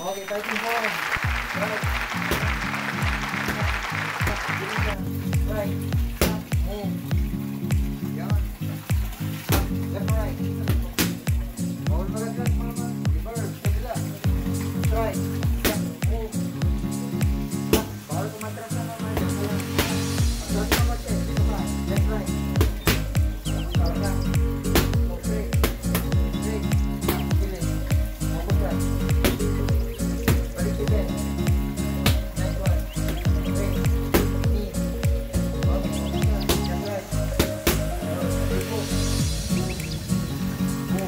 Okay, fighting forward. Right. Right.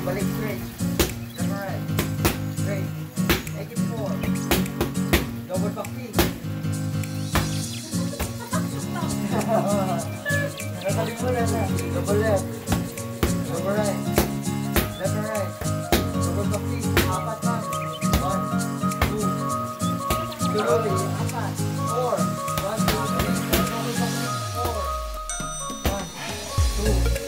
Balik straight. Left, right. Straight. Make it four. Double back kick. Mo na. Double left. Double right. Left and right. Double back kick. Apat man. One, two. Slowly. Apat. Four. One, two, three. Double back kick. Four. One, two.